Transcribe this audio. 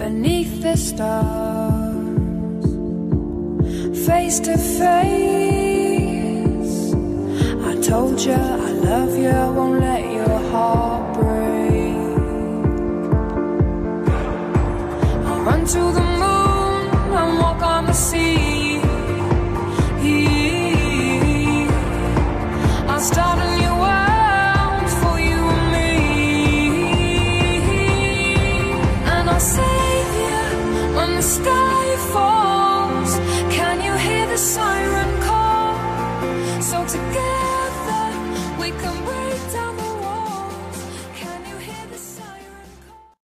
beneath the stars, face to face. I told you I love you, won't let your heart